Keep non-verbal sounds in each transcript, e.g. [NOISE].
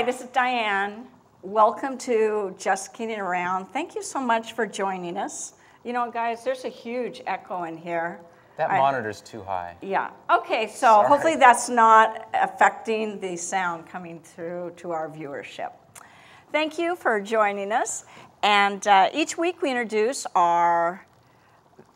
Hi, this is Diane. Welcome to Just Kidding Around. Thank you so much for joining us. You know, guys, there's a huge echo in here. That I- monitor's too high. Yeah. Okay, so Sorry. hopefully that's not affecting the sound coming through to our viewership. Thank you for joining us. And uh, each week we introduce our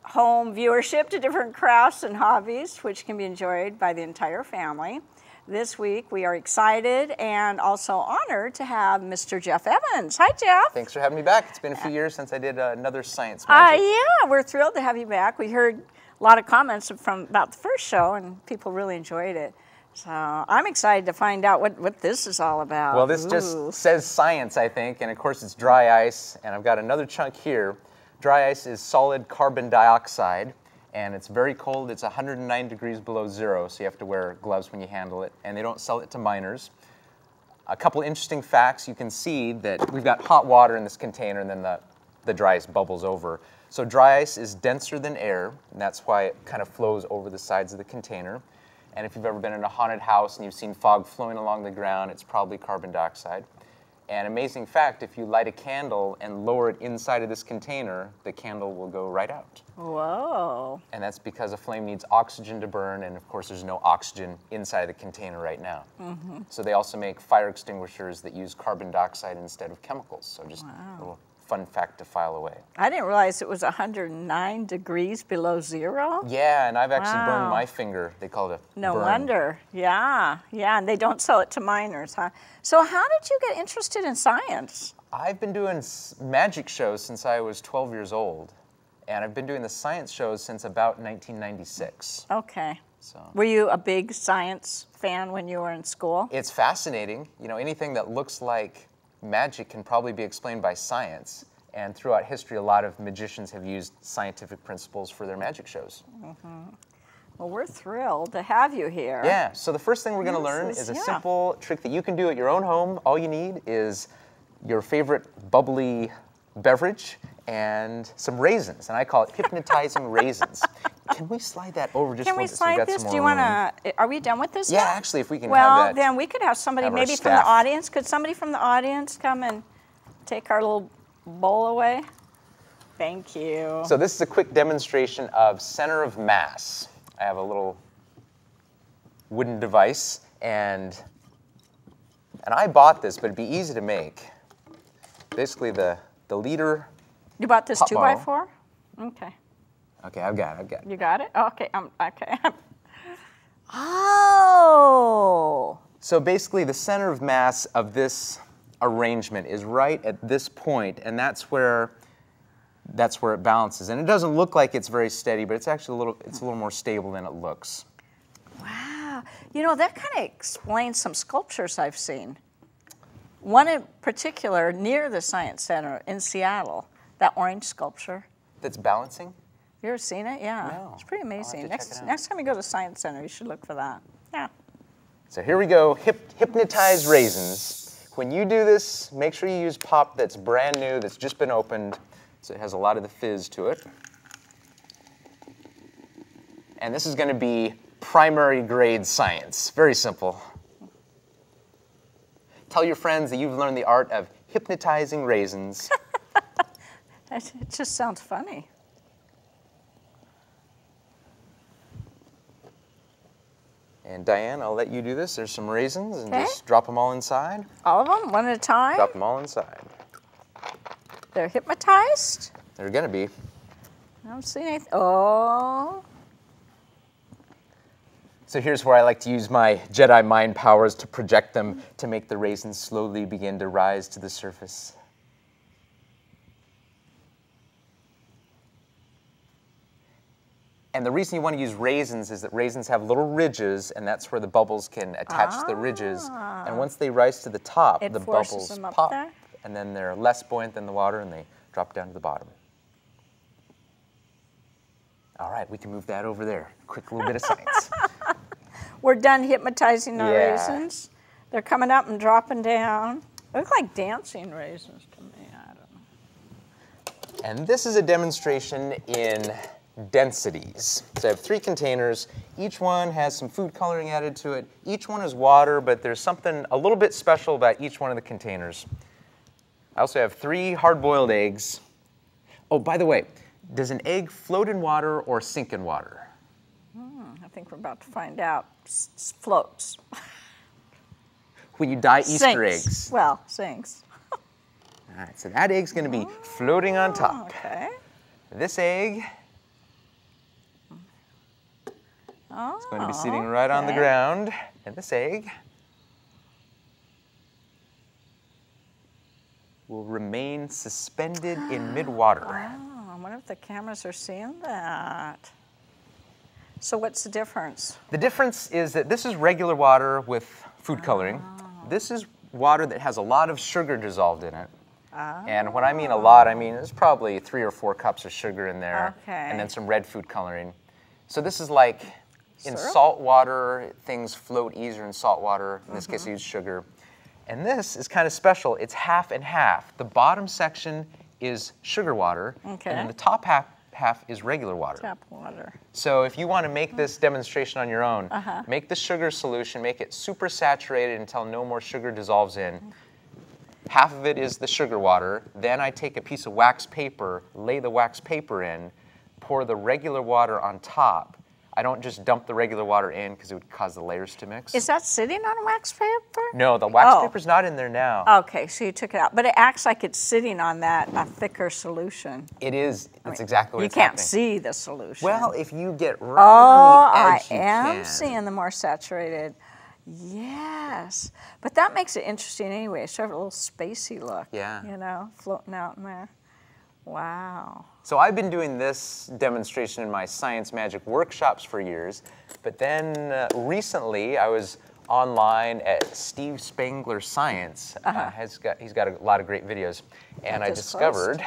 home viewership to different crafts and hobbies, which can be enjoyed by the entire family. This week we are excited and also honored to have Mr. Jeff Evans. Hi, Jeff. Thanks for having me back. It's been a few years since I did uh, another science Uh, yeah, we're thrilled to have you back. We heard a lot of comments from about the first show, and people really enjoyed it. So I'm excited to find out what, what this is all about. Well, this Ooh. just says science, I think, and of course it's dry ice, and I've got another chunk here. Dry ice is solid carbon dioxide, and it's very cold. It's 109 degrees below zero, so you have to wear gloves when you handle it, and they don't sell it to minors. A couple interesting facts, you can see that we've got hot water in this container, and then the, the dry ice bubbles over. So dry ice is denser than air, and that's why it kind of flows over the sides of the container. And if you've ever been in a haunted house and you've seen fog flowing along the ground, it's probably carbon dioxide. And amazing fact, if you light a candle and lower it inside of this container, the candle will go right out. Whoa. And that's because a flame needs oxygen to burn, and of course, there's no oxygen inside the container right now. Mm-hmm. So they also make fire extinguishers that use carbon dioxide instead of chemicals. So just a little fun fact to file away. I didn't realize it was 109 degrees below zero. Yeah, and I've actually Wow. burned my finger. They call it a No burn. wonder. Yeah, yeah, and they don't sell it to minors, huh? So, how did you get interested in science? I've been doing magic shows since I was 12 years old, and I've been doing the science shows since about 1996. Okay. So Were you a big science fan when you were in school? it's fascinating. You know, anything that looks like magic can probably be explained by science. And throughout history, a lot of magicians have used scientific principles for their magic shows. Mm-hmm. Well, we're thrilled to have you here. Yeah, so the first thing we're going to learn is- is a yeah. simple trick that you can do at your own home. All you need is your favorite bubbly beverage and some raisins, and I call it hypnotizing [LAUGHS] raisins. Can we slide that over just Can a we little bit so we slide got this? Do you want to? Uh, are we done with this? Yeah, now? actually, if we can well, have that. then we could have somebody, have maybe from the audience. Could somebody from the audience come and take our little bowl away? Thank you. So this is a quick demonstration of center of mass. I have a little wooden device, and and I bought this, but it'd be easy to make. Basically, the the leader. you bought this two by four. Okay. Okay, I've got it. I've got it. You got it? Okay. Um, okay. [LAUGHS] oh. So basically, the center of mass of this arrangement is right at this point, and that's where that's where it balances. And it doesn't look like it's very steady, but it's actually a little it's a little more stable than it looks. Wow. You know, that kind of explains some sculptures I've seen. One in particular near the Science Center in Seattle, that orange sculpture. That's balancing. You ever seen it? Yeah. No. It's pretty amazing. Next, next time you go to Science Center, you should look for that. Yeah. So here we go, Hyp- hypnotized raisins. When you do this, make sure you use pop that's brand new, that's just been opened, so it has a lot of the fizz to it. And this is going to be primary grade science. Very simple. Tell your friends that you've learned the art of hypnotizing raisins. [LAUGHS] It just sounds funny. And Diane, I'll let you do this. There's some raisins, and Okay. just drop them all inside. All of them, one at a time. Drop them all inside. They're hypnotized. They're going to be. I don't see anything. Oh. So here's where I like to use my Jedi mind powers to project them to make the raisins slowly begin to rise to the surface. And the reason you want to use raisins is that raisins have little ridges, and that's where the bubbles can attach to the ridges. And ah. once they rise to the top, It the bubbles pop, there? and then they're less buoyant than the water, and they drop down to the bottom. All right, we can move that over there. Quick little bit of science. [LAUGHS] We're done hypnotizing our Yeah. raisins. They're coming up and dropping down. They look like dancing raisins to me. I don't know. And this is a demonstration in densities. So I have three containers. Each one has some food coloring added to it. Each one is water, but there's something a little bit special about each one of the containers. I also have three hard-boiled eggs. Oh, by the way, does an egg float in water or sink in water? Hmm, I think we're about to find out. S- floats. [LAUGHS] When you dye Easter Sinks. eggs. Well, sinks. [LAUGHS] All right, so that egg's going to be oh, floating on top. Okay. This egg Oh, is going to be sitting right on the ground, and this egg will remain suspended in [GASPS] mid-water. Oh, I wonder if the cameras are seeing that. So what's the difference? The difference is that this is regular water with food coloring. Oh. This is water that has a lot of sugar dissolved in it. And when I mean a lot, I oh. mean there's probably three or four cups of sugar in there, and then some red food coloring. So this is like in Syrup? salt water, things float easier in salt water. In this case, I use sugar. And this is kind of special. It's half and half. The bottom section is sugar water, and then the top half, half is regular water. Tap water. So if you want to make this demonstration on your own, Uh-huh. make the sugar solution, make it super saturated until no more sugar dissolves in. Half of it is the sugar water. Then I take a piece of wax paper, lay the wax paper in, pour the regular water on top. I don't just dump the regular water in because it would cause the layers to mix. Is that sitting on wax paper? no, the wax Oh. paper's not in there now. Okay, so you took it out, but it acts like it's sitting on that a thicker solution. it is. It's exactly what You it's can't happening. see the solution. Well, if you get right oh, on the I edge, you am can. seeing the more saturated. Yes, but that makes it interesting anyway. It's sort of a little spacey look. Yeah. You know, floating out in there. Wow. So I've been doing this demonstration in my science magic workshops for years, but then uh, recently I was online at Steve Spangler Science. uh has got, he's got a lot of great videos, and I discovered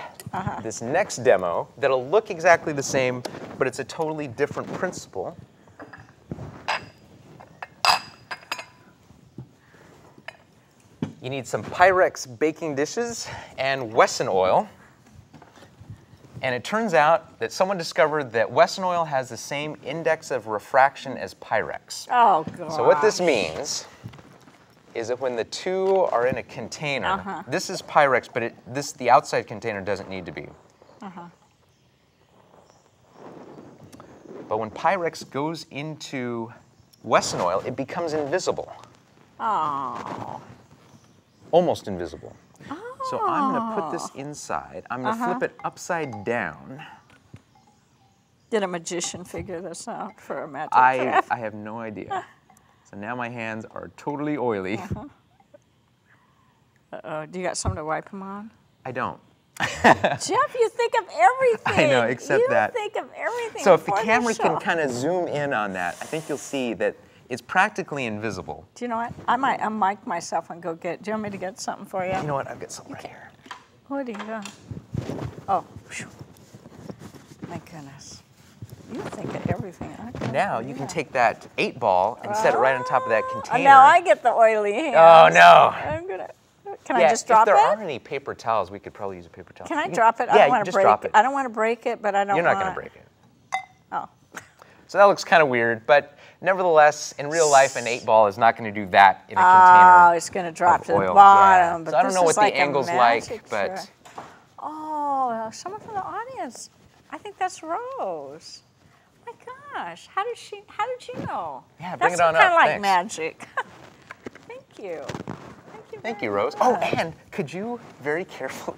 this next demo that'll look exactly the same, but it's a totally different principle. You need some Pyrex baking dishes and Wesson oil. And it turns out that someone discovered that Wesson oil has the same index of refraction as Pyrex. Oh, God. So what this means is that when the two are in a container, Uh-huh. this is Pyrex, but it, this the outside container doesn't need to be. Uh-huh. But when Pyrex goes into Wesson oil, it becomes invisible, Oh. almost invisible. So I'm going to put this inside. I'm going to Uh-huh. flip it upside down. Did a magician figure this out for a magic I, trick? I have no idea. So now my hands are totally oily. Uh-huh. Uh-oh. Do you got something to wipe them on? I don't. [LAUGHS] Jeff, you think of everything. I know, except you that. think of everything. So if the camera can kind of zoom in on that, I think you'll see that it's practically invisible. Do you know what? I might unmic myself and go get. Do you want me to get something for you? You know what? I've got something right here. What do you got? Oh, my goodness. You think of everything. Okay. Now you can take that eight ball and set it right on top of that Oh, container. now I get the oily hands. Oh no! I'm gonna. Can yeah, I just drop it? if there it? aren't any paper towels, we could probably use a paper towel. Can I You drop it? I Yeah, don't want can to break drop it. I don't want to break it, but I don't. You're not want... going to break it. Oh. So that looks kind of weird, but nevertheless, in real life, an eight ball is not going to do that in a oh, container. Oh, it's going to drop to oil, the yeah. bottom. But So I don't know what the like a angle's like, but-. Oh, someone from the audience. I think that's Rose. My gosh, how did she? How did you know? Yeah, bring that's it on up. That's kind of like magic. [LAUGHS] Thank you. Thank you. Thank you, Rose. Oh, much. and could you very carefully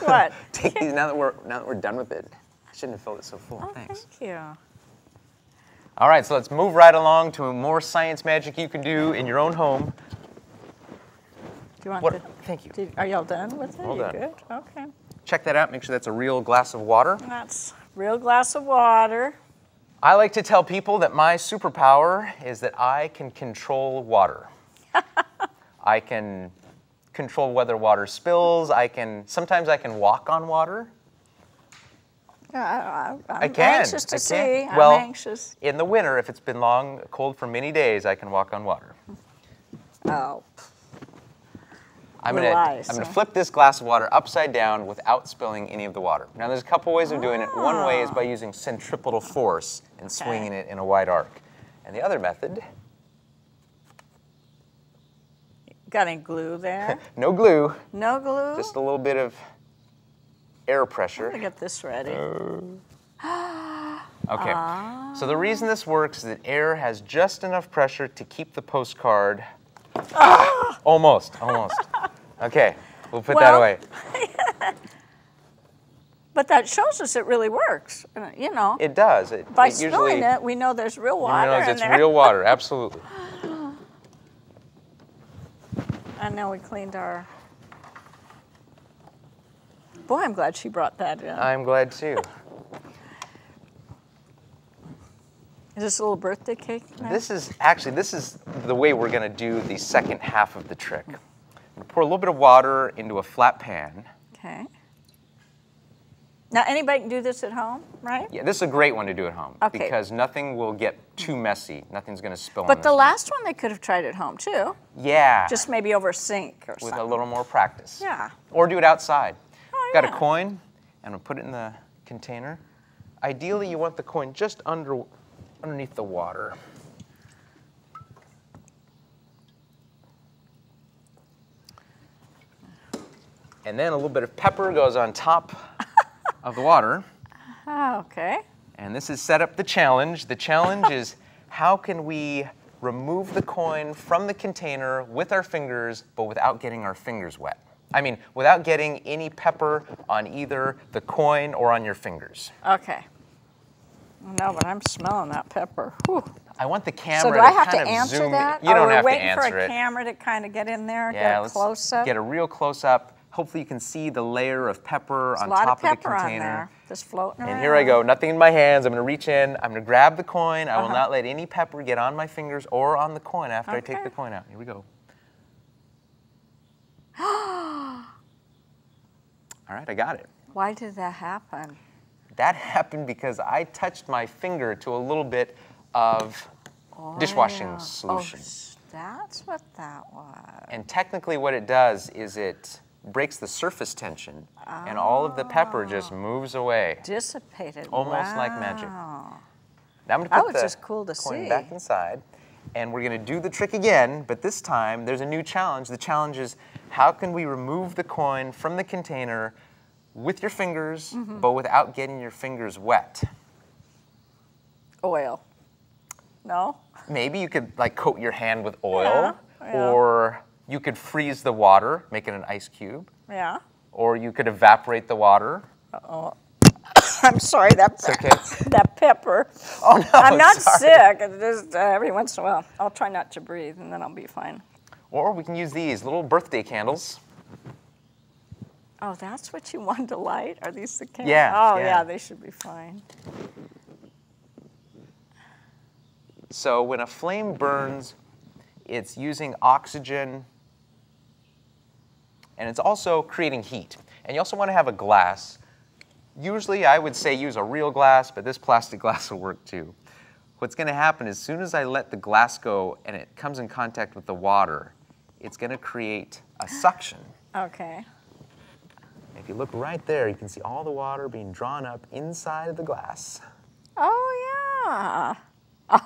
What? [LAUGHS] take [LAUGHS] these now that we're now that we're done with it? I shouldn't have filled it so full. Oh, Thanks. thank you. All right, so let's move right along to more science magic you can do in your own home. Do you want What? the? Thank you. Did, are y'all done with it? All done. good? Okay. Check that out. Make sure that's a real glass of water. That's real glass of water. I like to tell people that my superpower is that I can control water. [LAUGHS] I can control whether water spills. I can sometimes I can walk on water. I, I, I'm I can. anxious to I see. can. I'm Well, anxious. In the winter, if it's been long, cold for many days, I can walk on water. Oh. I'm gonna, I'm gonna flip this glass of water upside down without spilling any of the water. Now there's a couple ways of doing it. One way is ah. by using centripetal force and swinging it in a wide arc. And the other method, Got any glue there? [LAUGHS] no glue, No glue? just a little bit of air pressure. I'm gonna get this ready. [GASPS] Okay. So the reason this works is that air has just enough pressure to keep the postcard. Almost, almost. [LAUGHS] Okay, we'll put that away. [LAUGHS] But that shows us it really works. uh, You know, It does. It, by it usually spilling it, we know there's real you water know in it's there. real water. [LAUGHS] Absolutely. And now we cleaned our. Boy, I'm glad she brought that in. I'm glad too. Is this a little birthday cake? now? This is actually this is the way we're going to do the second half of the trick. I'm gonna pour a little bit of water into a flat pan. Okay. Now anybody can do this at home, right? Yeah, this is a great one to do at home Okay. because nothing will get too messy. Nothing's going to spill. on But the last one they could have tried at home too, yeah, just maybe over a sink or with something. With a little more practice. Yeah. Or do it outside. Got a coin, and we'll put it in the container. Ideally, you want the coin just under, underneath the water. And then a little bit of pepper goes on top of the water. [LAUGHS] Okay. And this is set up the challenge. The challenge is how can we remove the coin from the container with our fingers, but without getting our fingers wet? I mean, without getting any pepper on either the coin or on your fingers. Okay. No, but I'm smelling that pepper. Whew. I want the camera So do I to have to kind of answer zoom. that? You don't have to waiting for a it. camera to kind of get in there, yeah, get a let's close up. get a real close up. Hopefully, you can see the layer of pepper on a lot top of pepper the on container. there, just floating around. And here I go, nothing in my hands. I'm gonna reach in, I'm gonna grab the coin. I will Uh-huh. not let any pepper get on my fingers or on the coin after I take the coin out. Here we go. [GASPS] All right, I got it. Why did that happen? That happened because I touched my finger to a little bit of dishwashing Oil. solution. Oh, that's what that was. And technically, what it does is it breaks the surface tension, and all of the pepper just Ah. moves away. Dissipated. Almost like magic. Wow. Now I'm gonna That put was the just cool to coin see. back inside, and we're gonna do the trick again. But this time, there's a new challenge. The challenge is how can we remove the coin from the container with your fingers, Mm-hmm. but without getting your fingers wet? Oil. No? Maybe you could like coat your hand with oil, Yeah, yeah. or you could freeze the water, make it an ice cube, Yeah. or you could evaporate the water. Oh. [COUGHS] I'm sorry, that, okay. [LAUGHS] that pepper. Oh no! I'm not sorry. sick. It's just uh, every once in a while. I'll try not to breathe and then I'll be fine. Or we can use these little birthday candles. Oh, that's what you [LAUGHS] wanted to light? Are these the candles? Yeah, Oh, yeah. yeah, they should be fine. So when a flame burns, it's using oxygen and it's also creating heat. And you also want to have a glass. Usually I would say use a real glass, but this plastic [LAUGHS] glass will work too. What's going to happen is as soon as I let the glass go and it comes in contact with the water, it's going to create a suction. Okay. If you look right there, you can see all the water being drawn up inside of the glass. Oh, yeah.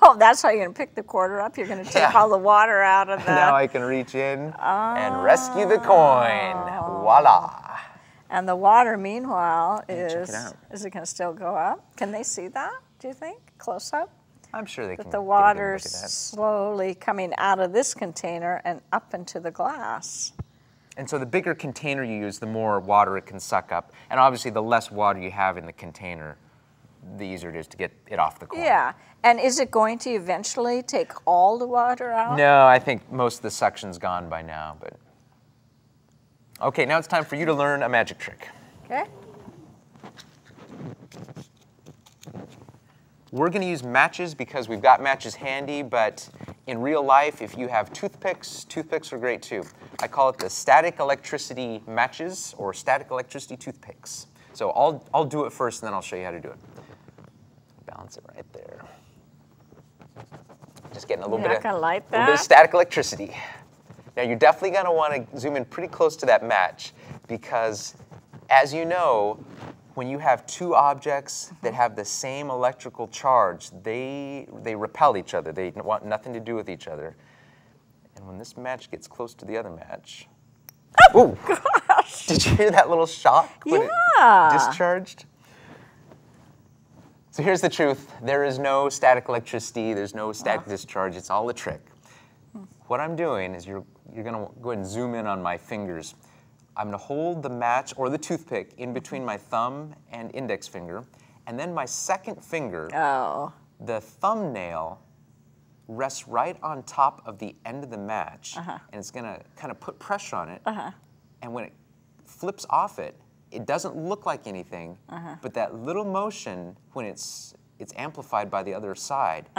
Oh, that's how you're going to pick the quarter up? You're going to take Yeah. all the water out of [LAUGHS] the. now I can reach in and rescue the coin. Oh. Voila. And the water, meanwhile, check is it is it going to still go up? Can they see that? Do you think close up? I'm sure they can. That the a good water's look at that. slowly coming out of this container and up into the glass. And so the bigger container you use, the more water it can suck up. And obviously, the less water you have in the container, the easier it is to get it off the coin. Yeah. And is it going to eventually take all the water out? No, I think most of the suction's gone by now, but. Okay, now it's time for you to learn a magic trick. Okay. We're going to use matches because we've got matches handy, but in real life, if you have toothpicks, toothpicks are great too. I call it the static electricity matches or static electricity toothpicks. So I'll, I'll do it first and then I'll show you how to do it. Balance it right there. Just getting a little bit of, gonna little bit of static electricity. Now you're definitely going to want to zoom in pretty close to that match because as you know, when you have two objects that mm-hmm. have the same electrical charge, they, they repel each other. They want nothing to do with each other. And when this match gets close to the other match, oh, gosh. Did you hear that little shock when Yeah. it discharged? So here's the truth. There is no static electricity. There's no static discharge. It's all a trick. Hmm. What I'm doing is you're, you're going to go ahead and zoom in on my fingers. I'm going to hold the match or the toothpick in between my thumb and index finger. And then my second finger, Oh. the thumbnail rests right on top of the end of the match. Uh-huh. And it's going to kind of put pressure on it. Uh-huh. And when it flips off it, it doesn't look like anything, uh-huh. but that little motion, when it's, it's amplified by the other side,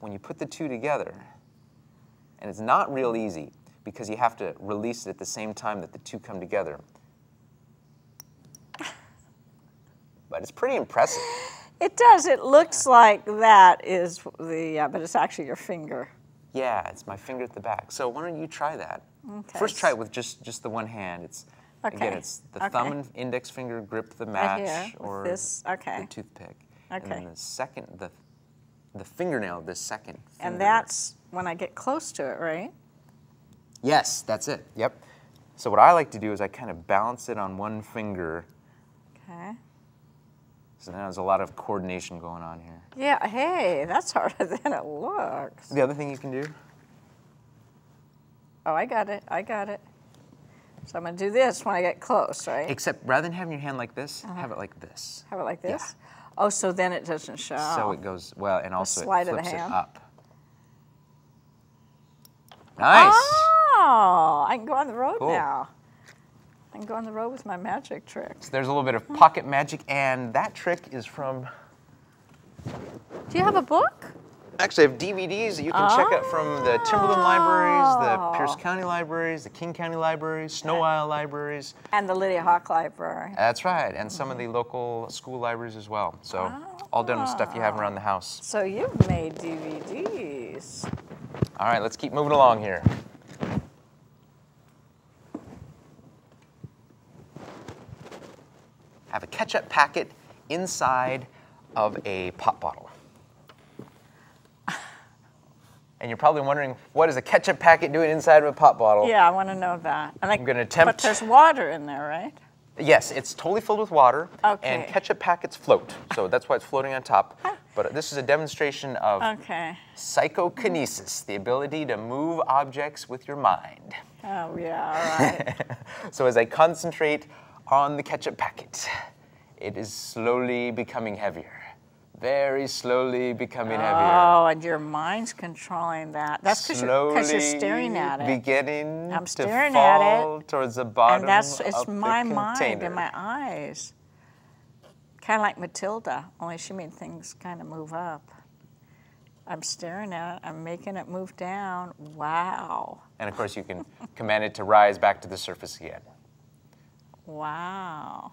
when you put the two together, and it's not real easy because you have to release it at the same time that the two come together. But it's pretty impressive. It does. It looks like that is the, uh, but it's actually your finger. Yeah, it's my finger at the back. So why don't you try that? Okay. First, try it with just just the one hand. It's again, it's the thumb and index finger grip the match with or this- okay. the toothpick. And Okay. then the second, the the fingernail of the second. And that's when I get close to it, right? Yes, that's it. Yep. So what I like to do is I kind of balance it on one finger. Okay. So now there's a lot of coordination going on here. Yeah, hey, that's harder [LAUGHS] than it looks. The other thing you can do, Oh, I got it. I got it. So I'm going to do this when I get close, right? except rather than having your hand like this, Uh-huh. have it like this. Have it like Yeah. this? Oh, so then it doesn't show. So it goes well, and also sleight it of the flips it up. Nice. Oh, I can go on the road Cool. now. I can go on the road with my magic tricks. So there's a little bit of hmm. pocket magic, and that trick is from. Do you have a book? Actually, I have DVDs that you can check out from the Timberland libraries, the oh. Pierce Oh. County libraries, the King County libraries, Sno-Isle libraries. And the Lydia Hawk Library. That's right, and some of mm-hmm. the local school libraries as well. So all done with stuff you have around the ah. house. So you've made DVDs. All right, let's keep moving along here. Have a ketchup packet inside of a pop bottle. And you're probably wondering, what is a ketchup packet doing inside of a pop bottle? Yeah, I want to know that. And I, I'm gonna attempt. But there's water in there, right? Yes, it's totally filled with water, Okay. and ketchup packets float, so that's why it's floating on top. But this is a demonstration of Okay. psychokinesis, the ability to move objects with your mind. Oh, yeah, all right. [LAUGHS] So as I concentrate on the ketchup packet, it is slowly becoming heavier. Very slowly becoming heavier. oh, and your mind's controlling that. That's because you're, you're staring at it. Beginning I'm to staring at it, fall towards the bottom and that's it's my mind and my eyes. Kind of like Matilda, only she made things kind of move up. I'm staring at it. I'm making it move down. Wow. And of course, you can command it to rise back to the surface again. Wow.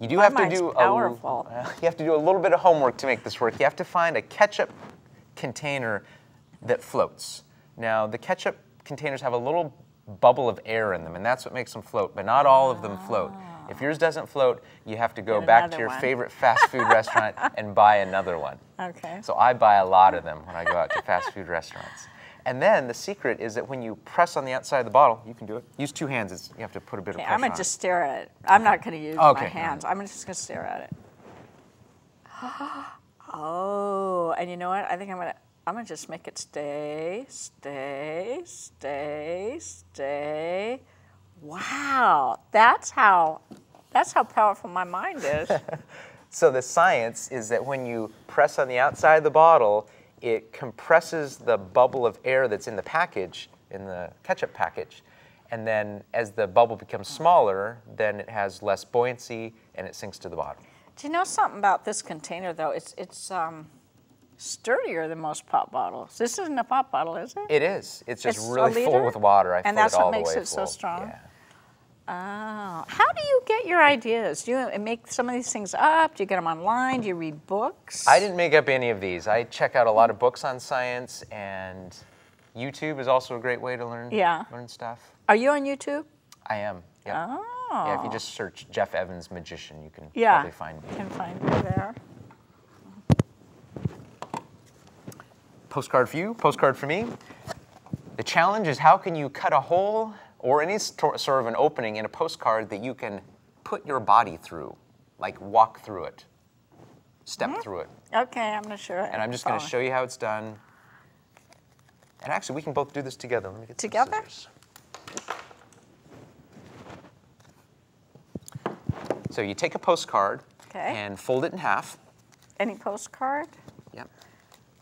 You do My have to do powerful. A, [LAUGHS] you have to do a little bit of homework to make this work. You have to find a ketchup container that floats. Now, the ketchup containers have a little bubble of air in them, and that's what makes them float. But not all of them float. Ah. If yours doesn't float, you have to go Get back to your one. favorite fast food [LAUGHS] restaurant and buy another one. Okay. So I buy a lot of them when I go out to fast food restaurants. And then the secret is that when you press on the outside of the bottle, you can do it. Use two hands. It's, you have to put a bit Okay, of pressure I'm gonna on just stare at it. I'm not gonna use Okay. my hands. I'm just gonna stare at it. [GASPS] Oh, and you know what? I think I'm gonna I'm gonna just make it stay, stay, stay, stay. Wow, that's how that's how powerful my mind is. [LAUGHS] So the science is that when you press on the outside of the bottle, it compresses the bubble of air that's in the package, in the ketchup package. And then as the bubble becomes smaller, then it has less buoyancy and it sinks to the bottom. Do you know something about this container though? It's it's um, sturdier than most pop bottles. This isn't a pop bottle, is it? It is. It's just It's really full with water. I And that's it what makes it so strong? Yeah. Oh, how do you get your ideas? Do you uh, make some of these things up? Do you get them online? Do you read books? I didn't make up any of these. I check out a lot of books on science and YouTube is also a great way to learn Yeah. learn stuff. Are you on YouTube? I am. Yep. Oh. Yeah, if you just search Jeff Evans magician, you can Yeah. probably find me. You can find me there. Postcard for you, postcard for me. The challenge is how can you cut a hole or any sort of an opening in a postcard that you can put your body through, like walk through it, step Mm-hmm. through it. Okay, I'm not sure. And I'm just going to show you how it's done. And actually, we can both do this together. Let me get Together? So you take a postcard Okay. and fold it in half. Any postcard? Yep.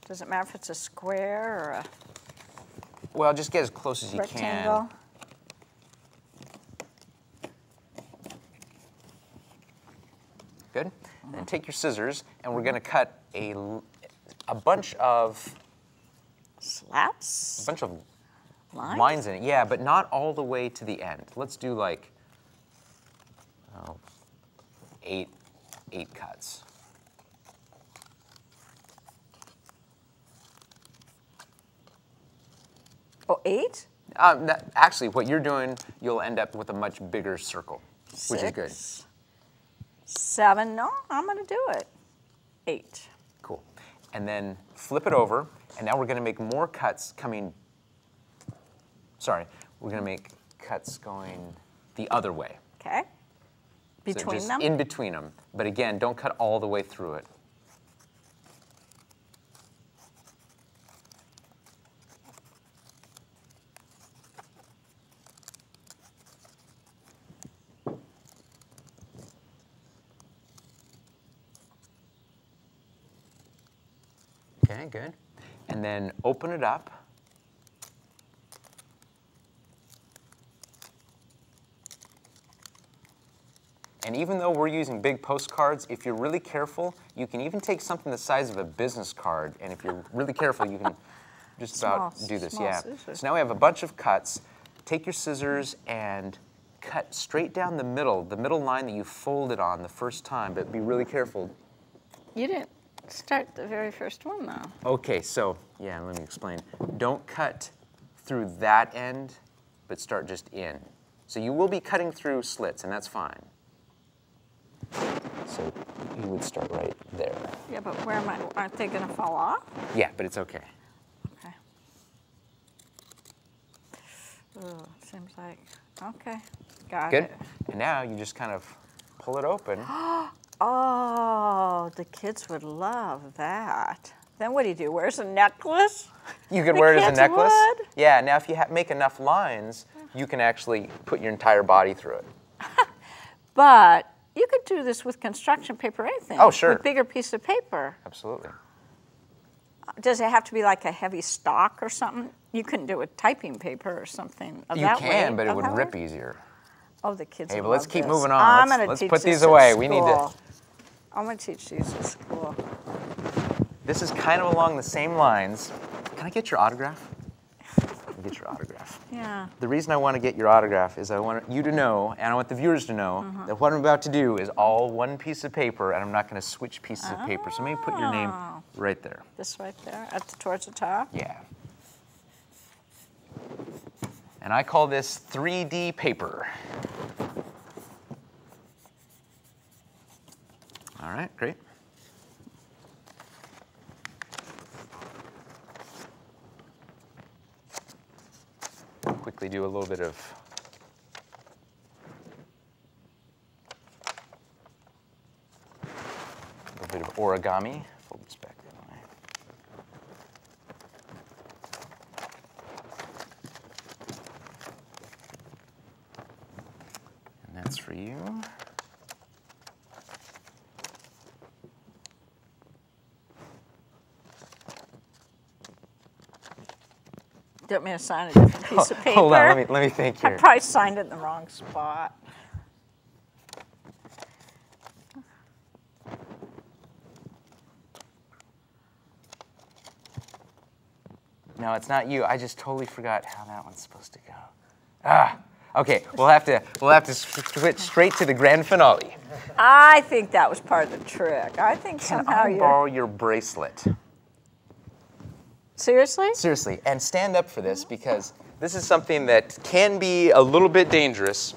Does it matter if it's a square or a Well, just get as close as you rectangle? can. Good. And take your scissors, and we're going to cut a, a bunch of Slats? a bunch of Lines? lines in it. Yeah, but not all the way to the end. Let's do like oh, eight eight cuts. Oh, eight? Um, that, actually, what you're doing, you'll end up with a much bigger circle, which is good. Seven? No, I'm going to do it. Eight. Cool. And then flip it over, and now we're going to make more cuts coming. Sorry, we're going to make cuts going the other way. Okay. So Between just them? In between them. But again, don't cut all the way through it. Okay, good. And then open it up. And even though we're using big postcards, if you're really careful, you can even take something the size of a business card. And if you're really careful, you can just about do this. small Yeah. scissors. So now we have a bunch of cuts. Take your scissors and cut straight down the middle, the middle line that you folded on the first time, but be really careful. You didn't start the very first one, though. Okay, so yeah, let me explain. Don't cut through that end, but start just in. So you will be cutting through slits, and that's fine. So you would start right there. Yeah, but where am I? Aren't they going to fall off? Yeah, but it's okay. Okay. Ooh, seems like, okay, got Good? it. And now you just kind of pull it open. [GASPS] [GASPS] Oh, the kids would love that. Then what do you do? Where's a necklace? You could The wear it as a necklace. would? Yeah, now if you ha- make enough lines, you can actually put your entire body through it. [LAUGHS] But you could do this with construction paper, or anything. Oh, sure. With bigger piece of paper. Absolutely. Uh, does it have to be like a heavy stock or something? You couldn't do it with typing paper or something. of You that can, way, but it would that way? rip easier. Oh, the kids. Hey, but let's keep this. moving on. I'm Let's- gonna let's teach put these away. We need to- school. I'm gonna teach these at school. This is kind of along the same lines. Can I get your autograph? Get your autograph. [LAUGHS] Yeah. The reason I want to get your autograph is I want you to know, and I want the viewers to know, Mm-hmm. that what I'm about to do is all one piece of paper, and I'm not going to switch pieces of paper. So maybe put your name Oh. right there. This right there, at the, towards the top. Yeah. And I call this 3D paper. All right, great. Quickly do a little bit of a little bit of origami. Fold this back that way. And that's for you. Do you want me to sign a different piece of paper? Hold on, let me let me think I probably signed it in the wrong spot. No, it's not you. I just totally forgot how that one's supposed to go. Ah, okay. We'll have to we'll have to switch straight to the grand finale. I think that was part of the trick. I think Can somehow I you. borrow your bracelet? Seriously? Seriously, and stand up for this because this is something that can be a little bit dangerous.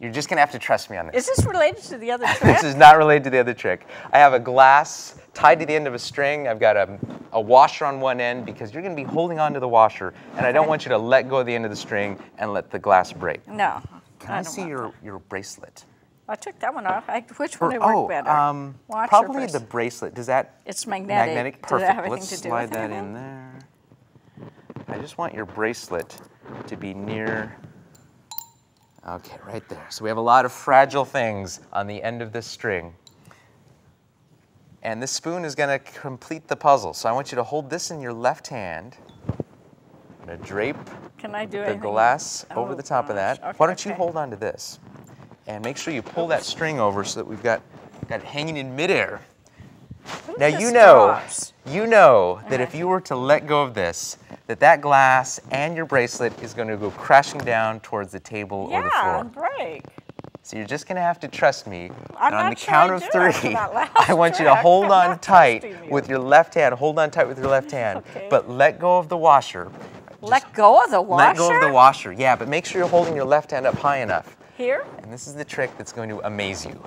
You're just gonna have to trust me on this. Is this related to the other [LAUGHS] trick? this is not related to the other trick. I have a glass tied to the end of a string. I've got a, a washer on one end because you're going to be holding onto the washer, and I don't want you to let go of the end of the string and let the glass break. no. Can I, don't see your, that. your bracelet? I took that one off. I, which Or- one would work oh, better? um, Watch probably the bracelet? Does that It's magnetic. magnetic? Perfect. Let's slide that anything? in there. I just want your bracelet to be near. Okay, right there. So we have a lot of fragile things on the end of this string. And this spoon is going to complete the puzzle. So I want you to hold this in your left hand. Going to drape Can I do the anything? glass over Oh, the top of oh, that. Okay, Why don't you hold on to this? And make sure you pull that string over so that we've got, got it hanging in midair. Now you know, drops. you know that Okay. if you were to let go of this, that that glass and your bracelet is going to go crashing down towards the table or the Yeah, floor. and break. So you're just going to have to trust me. I'm on not the sure count I of three, that [LAUGHS] I want you to hold on tight you. with your left hand. Hold on tight with your left hand, [LAUGHS] Okay. but let go of the washer. Let go of the washer? Let go of the washer. Yeah, but make sure you're holding your left hand up high enough. Here? And this is the trick that's going to amaze you.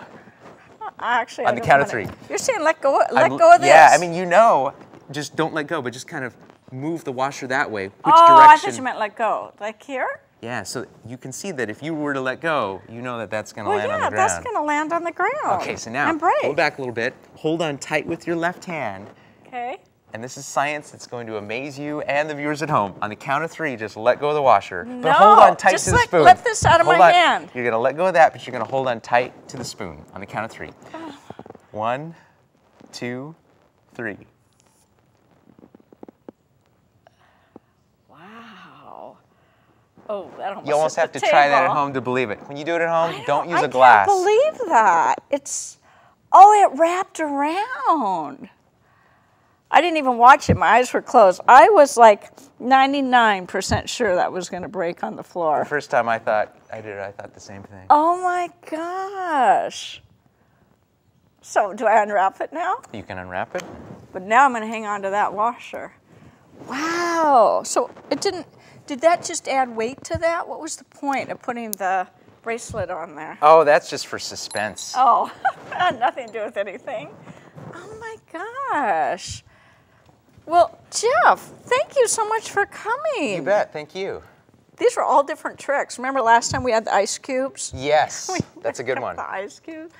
Actually, On I the count of three. You're saying let go, let I'm- go of this? Yeah, I mean, you know, just don't let go, but just kind of move the washer that way. Which oh, I direction? thought you meant let go. Like here? Yeah, so you can see that if you were to let go, you know that that's going to Well, land yeah, on the ground. Yeah, that's going to land on the ground. Okay, so now And break. hold back a little bit. Hold on tight with your left hand. Okay. And this is science that's going to amaze you and the viewers at home. On the count of three, just let go of the washer. No, but hold on tight just to the let- spoon. let this out of Hold my on. hand. You're going to let go of that, but you're going to hold on tight to the spoon. On the count of three. Ah. One, two, three. Wow. Oh, that almost You almost have to the try that at home to believe it. When you do it at home, I don't use I a glass. I can't believe that. It's, oh, it wrapped around. I didn't even watch it. My eyes were closed. I was like 99% sure that was going to break on the floor. The first time I thought I did it, I thought the same thing. Oh my gosh. So, do I unwrap it now? You can unwrap it. But now I'm going to hang on to that washer. Wow. So, it didn't, did that just add weight to that? What was the point of putting the bracelet on there? Oh, that's just for suspense. Oh, [LAUGHS] nothing to do with anything. Oh my gosh. Well, Jeff, thank you so much for coming. You bet. Thank you. These were all different tricks. Remember last time we had the ice cubes? Yes, [LAUGHS] that's a good one. The ice cube.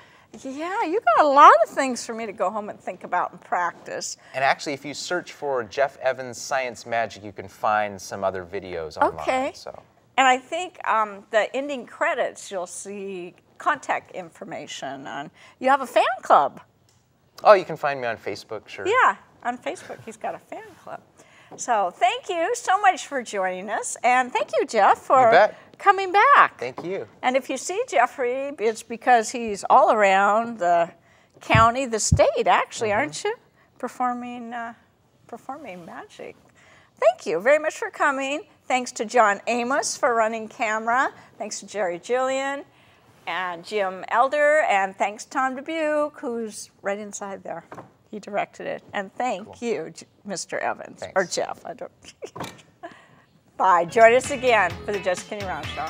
Yeah, you got a lot of things for me to go home and think about and practice. And actually, if you search for Jeff Evans Science Magic, you can find some other videos online. Okay. So And I think um, the ending credits, you'll see contact information on. You have a fan club. Oh, you can find me on Facebook, sure. Yeah, on Facebook, he's got a fan club. So thank you so much for joining us, and thank you, Jeff, for coming back. Thank you. And if you see Jeffrey, it's because he's all around the county, the state, actually, Mm-hmm. aren't you? Performing, uh, performing magic. Thank you very much for coming. Thanks to John Amos for running camera. Thanks to Jerry Jillian and Jim Elder, and thanks Tom Dubuque, who's right inside there. He directed it. And thank you, Mr. Evans or Jeff. I don't. [LAUGHS] Bye. Join us again for the Just Kidding Around Show.